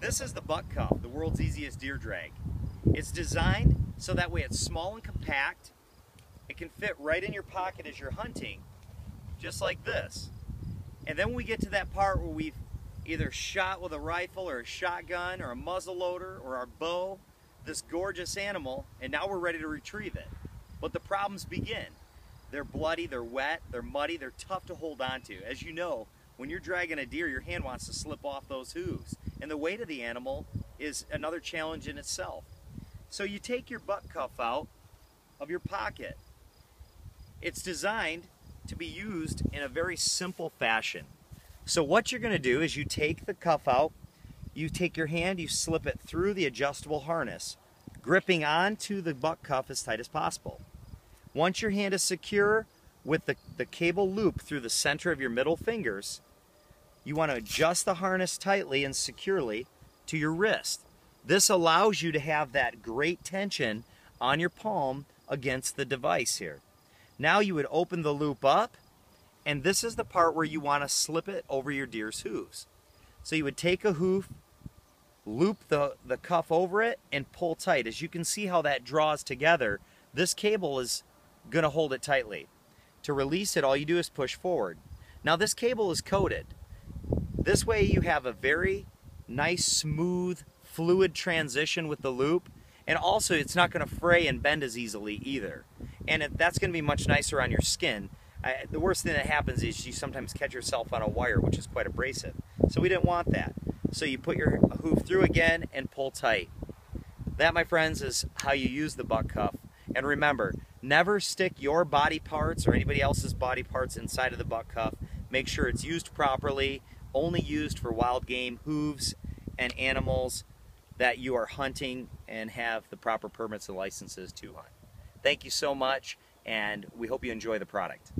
This is the buck cuff, the world's easiest deer drag. It's designed so that way it's small and compact. It can fit right in your pocket as you're hunting, just like this. And then when we get to that part where we've either shot with a rifle or a shotgun or a muzzle loader or our bow, this gorgeous animal, and now we're ready to retrieve it. But the problems begin. They're bloody, they're wet, they're muddy, they're tough to hold on to. As you know, when you're dragging a deer, your hand wants to slip off those hooves. And the weight of the animal is another challenge in itself. So you take your buck cuff out of your pocket. It's designed to be used in a very simple fashion. So what you're going to do is you take the cuff out, you take your hand, you slip it through the adjustable harness, gripping onto the buck cuff as tight as possible. Once your hand is secure with the, the cable loop through the center of your middle fingers, you want to adjust the harness tightly and securely to your wrist. This allows you to have that great tension on your palm against the device here. Now you would open the loop up, and this is the part where you want to slip it over your deer's hooves. So you would take a hoof, loop the, the cuff over it, and pull tight. As you can see how that draws together, this cable is going to hold it tightly. To release it, all you do is push forward. Now this cable is coated. This way you have a very nice, smooth, fluid transition with the loop. And also it's not gonna fray and bend as easily either. And it, that's gonna be much nicer on your skin. I, the worst thing that happens is you sometimes catch yourself on a wire, which is quite abrasive. So we didn't want that. So you put your hoof through again and pull tight. That, my friends, is how you use the buck cuff. And remember, never stick your body parts or anybody else's body parts inside of the buck cuff. Make sure it's used properly only used for wild game hooves and animals that you are hunting and have the proper permits and licenses to hunt. Thank you so much, and we hope you enjoy the product.